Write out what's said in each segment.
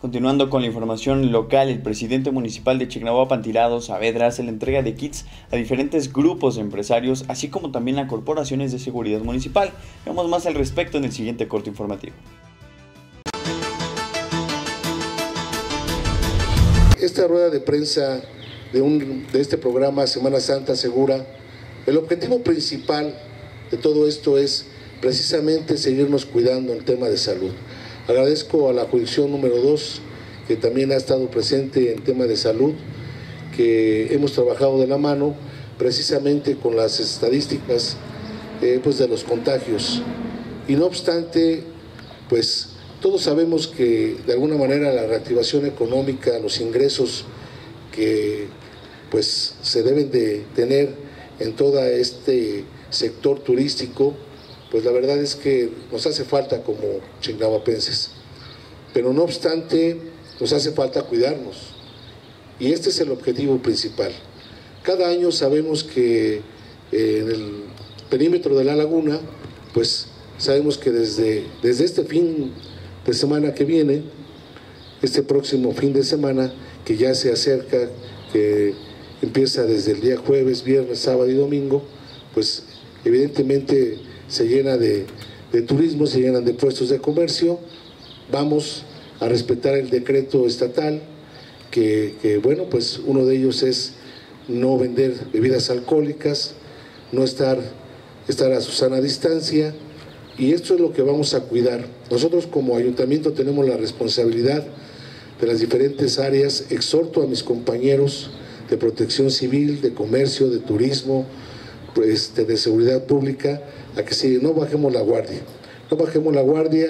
Continuando con la información local, el presidente municipal de Chignahuapan Tirado Saavedra hace la entrega de kits a diferentes grupos de empresarios, así como también a corporaciones de seguridad municipal. Veamos más al respecto en el siguiente corto informativo. Esta rueda de prensa de, un, de este programa Semana Santa Segura, el objetivo principal de todo esto es precisamente seguirnos cuidando el tema de salud. Agradezco a la jurisdicción número 2, que también ha estado presente en tema de salud, que hemos trabajado de la mano precisamente con las estadísticas eh, pues de los contagios. Y no obstante, pues todos sabemos que de alguna manera la reactivación económica, los ingresos que pues se deben de tener en todo este sector turístico, pues la verdad es que nos hace falta como chingnahuapenses. Pero no obstante, nos hace falta cuidarnos. Y este es el objetivo principal. Cada año sabemos que eh, en el perímetro de la laguna, pues sabemos que desde, desde este fin de semana que viene, este próximo fin de semana, que ya se acerca, que empieza desde el día jueves, viernes, sábado y domingo, pues evidentemente se llena de, turismo, se llenan de puestos de comercio, vamos a respetar el decreto estatal, que, bueno, pues uno de ellos es no vender bebidas alcohólicas, no estar, estar a su sana distancia, y esto es lo que vamos a cuidar. Nosotros como ayuntamiento tenemos la responsabilidad de las diferentes áreas, exhorto a mis compañeros de protección civil, de comercio, de turismo, pues, de seguridad pública, a que si no bajemos la guardia. No bajemos la guardia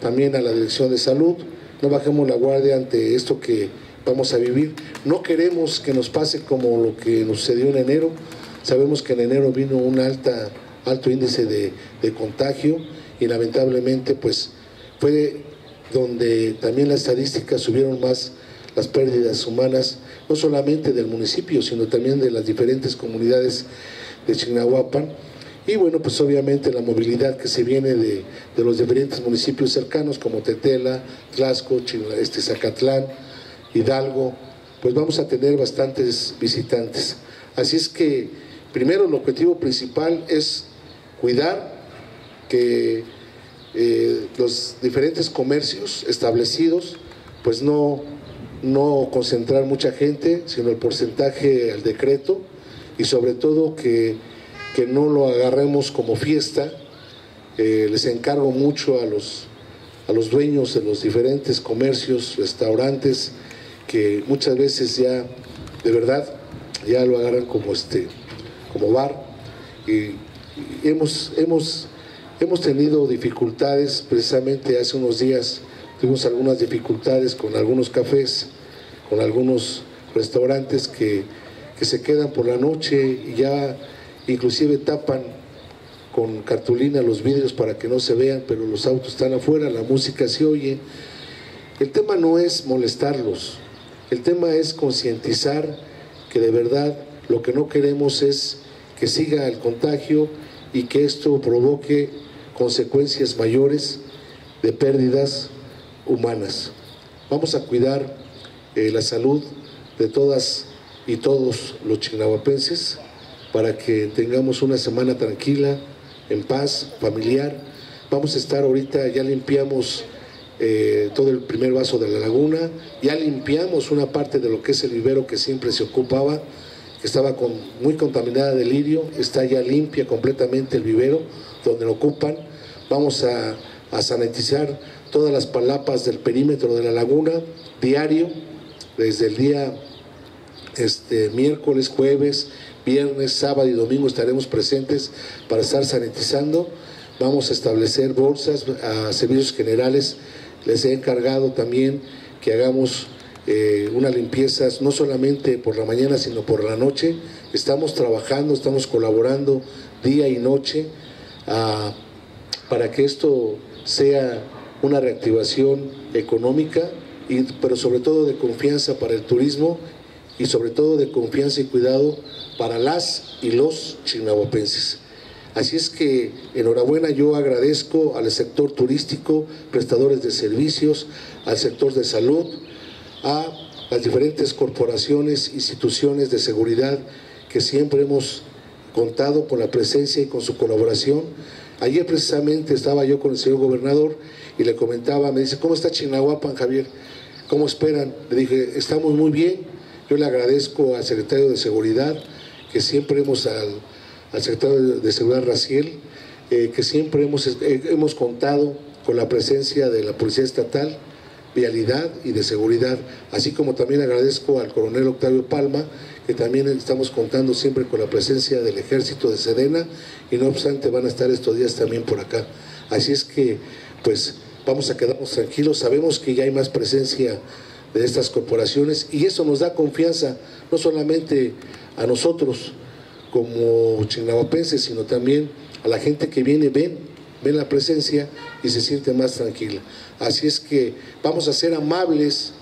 también a la Dirección de Salud, no bajemos la guardia ante esto que vamos a vivir. No queremos que nos pase como lo que nos sucedió en enero. Sabemos que en enero vino un alta, alto índice de contagio y lamentablemente pues fue donde también las estadísticas subieron más las pérdidas humanas, no solamente del municipio, sino también de las diferentes comunidades de Chignahuapan y bueno, pues obviamente la movilidad que se viene de, los diferentes municipios cercanos como Tetela, Tlaxco, este, Zacatlán, Hidalgo, pues vamos a tener bastantes visitantes. Así es que primero el objetivo principal es cuidar que eh, los diferentes comercios establecidos pues no, no concentrar mucha gente, sino el porcentaje al decreto y sobre todo que que no lo agarremos como fiesta. Eh, les encargo mucho a los, a los dueños de los diferentes comercios, restaurantes, que muchas veces ya, de verdad, ya lo agarran como, este, como bar. Y, hemos, hemos, hemos tenido dificultades, precisamente hace unos días tuvimos algunas dificultades con algunos cafés, con algunos restaurantes que, que se quedan por la noche y ya inclusive tapan con cartulina los vidrios para que no se vean, pero los autos están afuera, la música se oye. El tema no es molestarlos, el tema es concientizar que de verdad lo que no queremos es que siga el contagio y que esto provoque consecuencias mayores de pérdidas humanas. Vamos a cuidar eh, la salud de todas y todos los chignahuapenses para que tengamos una semana tranquila, en paz, familiar. Vamos a estar ahorita, ya limpiamos eh, todo el primer vaso de la laguna, ya limpiamos una parte de lo que es el vivero que siempre se ocupaba, que estaba con, muy contaminada de lirio, está ya limpia completamente el vivero donde lo ocupan. Vamos a, a sanitizar todas las palapas del perímetro de la laguna diario, desde el día este, miércoles, jueves, viernes, sábado y domingo estaremos presentes para estar sanitizando. Vamos a establecer bolsas a servicios generales. Les he encargado también que hagamos eh, unas limpiezas no solamente por la mañana, sino por la noche. Estamos trabajando, estamos colaborando día y noche ah, para que esto sea una reactivación económica, y, pero sobre todo de confianza para el turismo y sobre todo de confianza y cuidado para las y los chignahuapenses. Así es que enhorabuena, yo agradezco al sector turístico, prestadores de servicios, al sector de salud, a las diferentes corporaciones, instituciones de seguridad que siempre hemos contado con la presencia y con su colaboración. Ayer precisamente estaba yo con el señor gobernador y le comentaba, me dice, ¿cómo está Chinahuapan, Javier? ¿Cómo esperan? Le dije, estamos muy bien. Yo le agradezco al secretario de Seguridad, que siempre hemos, al, secretario de Seguridad Raciel, eh, que siempre hemos, eh, hemos contado con la presencia de la Policía Estatal, Vialidad y de Seguridad, así como también agradezco al coronel Octavio Palma, que también estamos contando siempre con la presencia del ejército de Sedena y no obstante van a estar estos días también por acá. Así es que pues vamos a quedarnos tranquilos, sabemos que ya hay más presencia de estas corporaciones y eso nos da confianza no solamente a nosotros como chignahuapenses, sino también a la gente que viene, ven, ven la presencia y se siente más tranquila. Así es que vamos a ser amables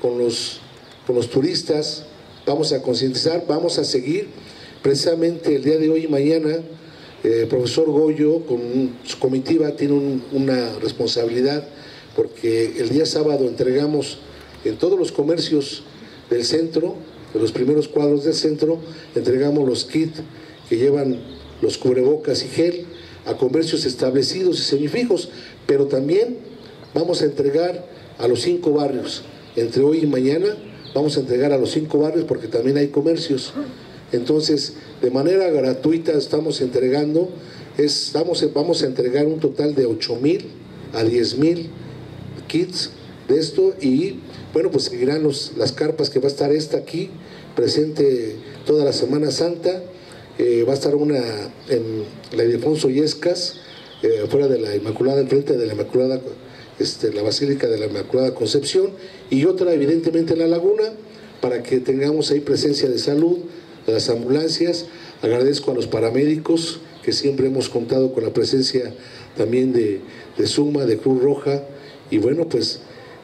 con los, con los turistas, vamos a concientizar, vamos a seguir precisamente el día de hoy y mañana. el profesor Goyo con su comitiva tiene una responsabilidad porque el día sábado entregamos en todos los comercios del centro, en los primeros cuadros del centro, entregamos los kits que llevan los cubrebocas y gel a comercios establecidos y semifijos, pero también vamos a entregar a los cinco barrios entre hoy y mañana vamos a entregar a los cinco barrios porque también hay comercios. Entonces, de manera gratuita estamos entregando, estamos, vamos a entregar un total de 8 mil a 10 mil kits de esto y bueno, pues seguirán los, las carpas que va a estar esta aquí, presente toda la Semana Santa. Eh, va a estar una en la Ildefonso Yescas, eh, fuera de la Inmaculada, enfrente de la Inmaculada este, la Basílica de la Inmaculada Concepción y otra evidentemente en la laguna para que tengamos ahí presencia de salud, de las ambulancias. Agradezco a los paramédicos que siempre hemos contado con la presencia también de, Suma, de Cruz Roja y bueno pues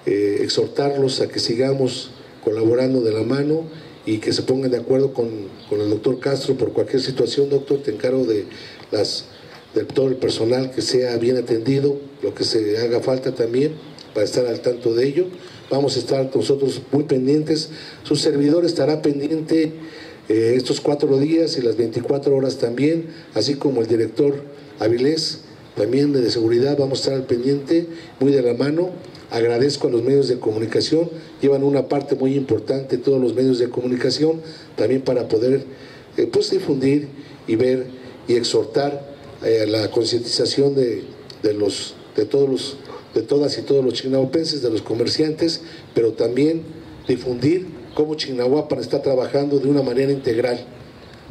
eh, exhortarlos a que sigamos colaborando de la mano y que se pongan de acuerdo con, el doctor Castro por cualquier situación, doctor, te encargo de las de todo el personal que sea bien atendido, lo que se haga falta también para estar al tanto de ello. Vamos a estar nosotros muy pendientes. Su servidor estará pendiente eh, estos cuatro días y las 24 horas también, así como el director Avilés, también de seguridad, vamos a estar al pendiente, muy de la mano. Agradezco a los medios de comunicación, llevan una parte muy importante todos los medios de comunicación, también para poder eh, pues, difundir y ver y exhortar eh, la concientización de, los, de, todos los, de todas y todos los chignahuapenses, de los comerciantes, pero también difundir cómo Chignahuapan está trabajando de una manera integral,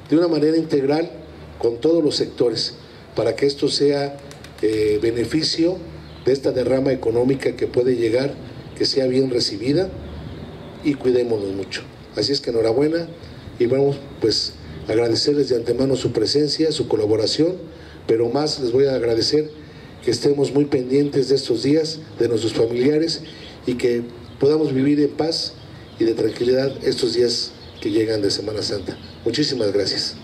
de una manera integral con todos los sectores, para que esto sea eh, beneficio de esta derrama económica que puede llegar, que sea bien recibida y cuidémonos mucho. Así es que enhorabuena y vamos pues agradecerles de antemano su presencia, su colaboración pero más les voy a agradecer que estemos muy pendientes de estos días, de nuestros familiares y que podamos vivir en paz y de tranquilidad estos días que llegan de Semana Santa. Muchísimas gracias.